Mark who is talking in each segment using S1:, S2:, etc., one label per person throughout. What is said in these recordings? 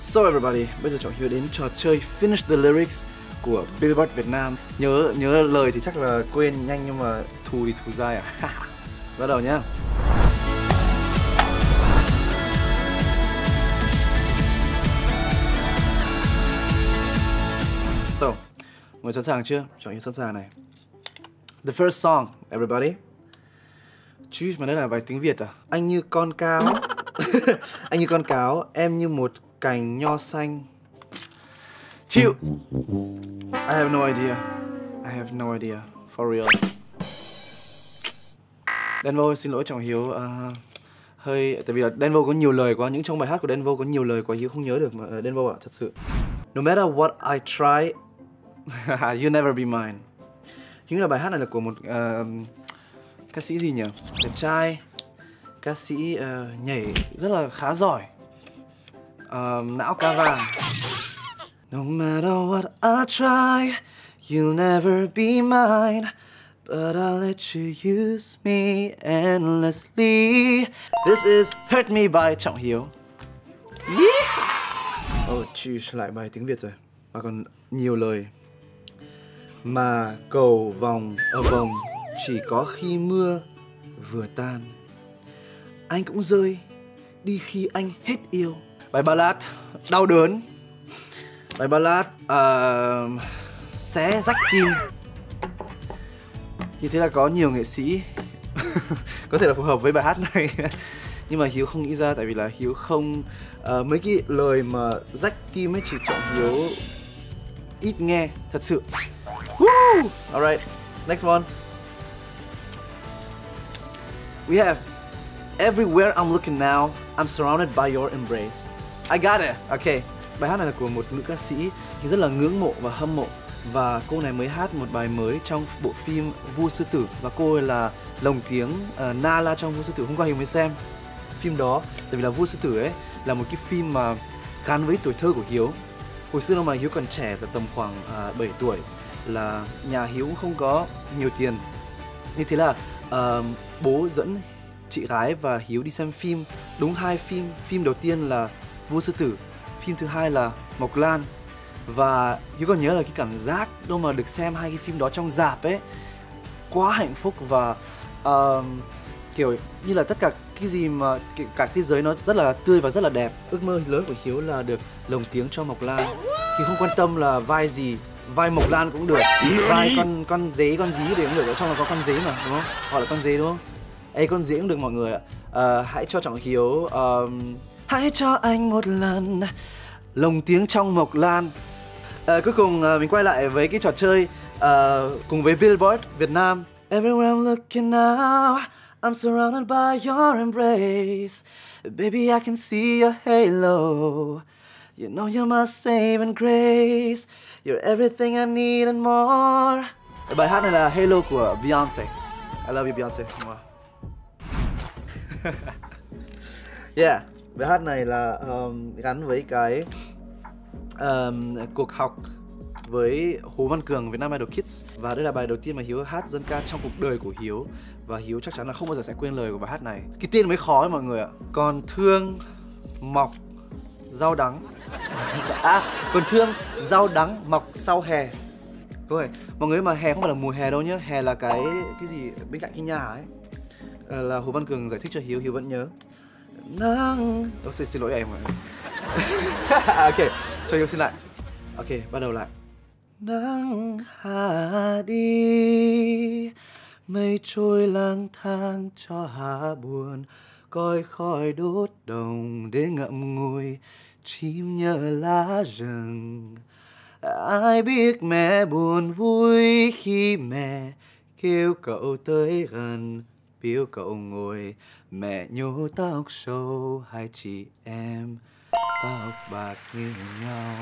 S1: So everybody, bây giờ Trọng Hiếu đến trò chơi Finish the Lyrics của Billboard Việt Nam. Nhớ nhớ lời thì chắc là quên nhanh nhưng mà thù thì thù dai à? Bắt đầu nhá. So, người sẵn sàng chưa? Trọng Hiếu sẵn sàng này. The first song, everybody. Chứ mà đây là bài tiếng Việt à? Anh như con cáo. Anh như con cáo, em như một cành nho xanh. Chịu. I have no idea. I have no idea. For real. Denvo xin lỗi Trọng Hiếu. Uh, hơi tại vì là Denvo có nhiều lời quá những trong bài hát của Denvo có nhiều lời quá Hiếu không nhớ được mà ờ, uh, Denvo ạ thật sự. No matter what I try You never be mine. Chính là bài hát này là của một uh, ca sĩ gì nhỉ? Đẹp trai. Ca sĩ uh, nhảy rất là khá giỏi uh, não cava. No matter what I try You'll never be mine. But I'll let you use me endlessly. This is Hurt Me by Trọng Hiếu Yeah Oh, chư lại bài tiếng Việt rồi. Và còn nhiều lời. Mà cầu vòng ở vòng Chỉ có khi mưa vừa tan. Anh cũng rơi Đi khi anh hết yêu. Bài ballad Đau đớn. Bài ballad uh, Xé rách tim. Như thế là có nhiều nghệ sĩ. Có thể là phù hợp với bài hát này. Nhưng mà Hiếu không nghĩ ra Tại vì là Hiếu không uh, Mấy cái lời mà rách tim ấy chỉ chọn Hiếu Ít nghe Thật sự. Woo! Alright Next one. We have Everywhere I'm looking now, I'm surrounded by your embrace. I got it. Ok. Bài hát này là của một nữ ca sĩ thì rất là ngưỡng mộ và hâm mộ. Và cô này mới hát một bài mới trong bộ phim Vua sư tử. Và cô ấy là lồng tiếng uh, Nala trong Vua sư tử. Hôm qua Hiếu mới xem phim đó tại vì là Vua sư tử ấy là một cái phim mà gắn với tuổi thơ của Hiếu. Hồi xưa mà Hiếu còn trẻ là tầm khoảng ờ, uh, 7 tuổi là nhà Hiếu cũng không có nhiều tiền. Như thế là uh, bố dẫn chị gái và Hiếu đi xem phim. Đúng hai phim phim đầu tiên là Vua sư tử phim thứ hai là Mộc Lan. Và Hiếu còn nhớ là cái cảm giác đâu mà được xem hai cái phim đó trong dạp ấy quá hạnh phúc và uh, kiểu như là tất cả cái gì mà cả thế giới nó rất là tươi và rất là đẹp. Ước mơ lớn của Hiếu là được lồng tiếng cho Mộc Lan. Thì không quan tâm là vai gì vai Mộc Lan cũng được vai con con dế con dí thì cũng được. Ở trong là có con dế mà đúng không? Gọi là con dế đúng không? Ê con dế cũng được mọi người ạ. À, Hãy cho Trọng Hiếu uh, Hãy cho anh một lần. Lồng tiếng trong Mộc Lan. À, Cuối cùng uh, mình quay lại với cái trò chơi uh, Cùng với Billboard Việt Nam. Everywhere I'm looking now I'm surrounded by your embrace. Baby I can see your halo. You know you're my saving grace. You're everything I need and more. Bài hát này là Halo của Beyonce I love you Beyonce wow. yeah, bài hát này là um, gắn với cái um, cuộc học với Hồ Văn Cường Việt Nam Idol Kids. Và đây là bài đầu tiên mà Hiếu hát dân ca trong cuộc đời của Hiếu. Và Hiếu chắc chắn là không bao giờ sẽ quên lời của bài hát này. Cái tên mới khó ấy mọi người ạ. Còn thương mọc rau đắng. À còn thương rau đắng mọc sau hè. Đúng rồi mọi người mà hè không phải là mùa hè đâu nhá. Hè là cái cái gì bên cạnh cái nhà ấy. À, là Hồ Văn Cường giải thích cho Hiếu Hiếu vẫn nhớ nắng oh, xin, xin lỗi em ok cho Hiếu xin lại. Ok bắt đầu lại. Nắng hạ đi mây trôi lang thang cho hạ buồn coi khói đốt đồng để ngậm ngùi chim nhớ lá rừng. Ai biết mẹ buồn vui khi mẹ kêu cậu tới gần biếu cậu ngồi mẹ nhổ tóc sâu, hai chị em tóc bạc như nhau.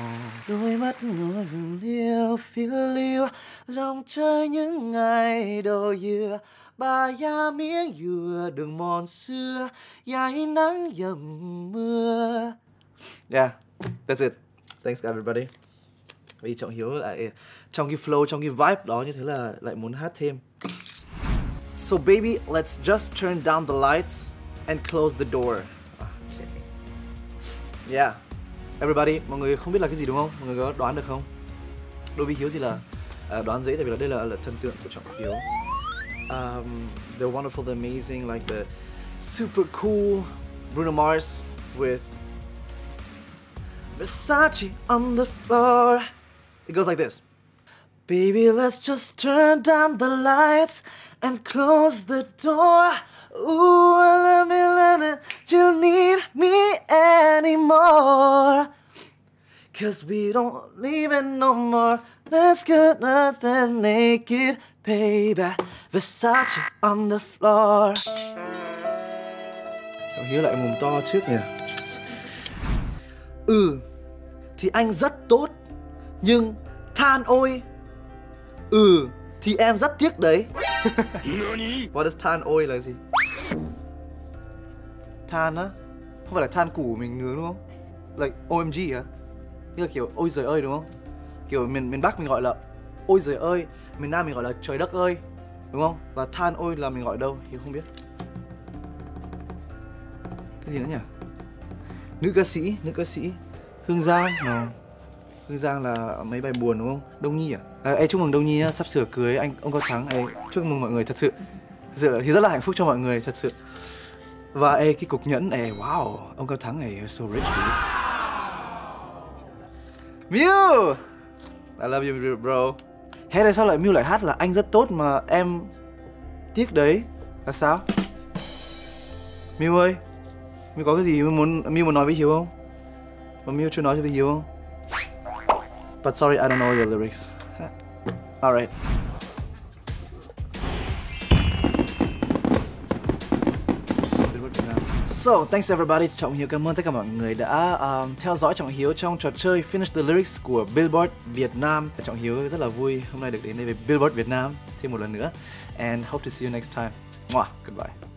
S1: Đôi mắt ngồi liêu, phiêu liêu dòng chơi những ngày đầu dừa bà ya miếng dừa, đường mòn xưa dài nắng dầm mưa. Yeah, that's it. Thanks, everybody. Vì trọng hiếu lại, trong cái flow, trong cái vibe đó như thế là lại muốn hát thêm. So baby, let's just turn down the lights and close the door. Okay. Yeah. Everybody, mọi người không biết là cái gì đúng không? Mọi người có đoán được không? Đối với Hiếu thì là uh, đoán dễ tại vì là đây là, là thần tượng của Trọng Hiếu. Um, they're wonderful, they're amazing, like the super cool Bruno Mars with Versace on the floor. It goes like this. Baby, let's just turn down the lights and close the door. Ooh, let me let it. You need me anymore. Cause we don't leave it no more. Let's get nothing naked, baby. Versace on the floor. Cậu Hiếu lại mồm to trước nè. Ừ, thì anh rất tốt, nhưng than ôi. Ừ, thì em rất tiếc đấy. What does than ôi là gì? Than á? Không phải là than củ mình nướng đúng không? Like OMG á? Như là kiểu ôi giời ơi đúng không? Kiểu miền miền Bắc mình gọi là ôi giời ơi, miền Nam mình gọi là trời đất ơi. Đúng không? Và than ôi là mình gọi đâu? Hiếu không biết. Cái gì nữa nhỉ? Nữ ca sĩ, nữ ca sĩ Hương Giang no. Hương Giang là mấy bài buồn đúng không? Đông Nhi à? à ê, chúc mừng Đông Nhi nhá, sắp sửa cưới anh ông Cao Thắng. Ê, chúc mừng mọi người thật sự. Thật sự thì rất là hạnh phúc cho mọi người thật sự. Và ê cái cục nhẫn này, wow, ông Cao Thắng này so rich dude. Mew! I love you bro. hết tại sao lại Mew lại hát là anh rất tốt mà em tiếc đấy? Là sao? Mew ơi, Mew có cái gì Mew muốn Mew muốn nói với Hiếu không? Mà Mew chưa nói cho với Hiếu không? But sorry, I don't know your lyrics. Alright. So, thanks everybody. Trọng Hiếu cảm ơn tất cả mọi người đã um, theo dõi Trọng Hiếu trong trò chơi Finish the Lyrics của Billboard Việt Nam. Trọng Hiếu rất là vui hôm nay được đến đây với Billboard Việt Nam thêm một lần nữa. And hope to see you next time. Mwah. Goodbye.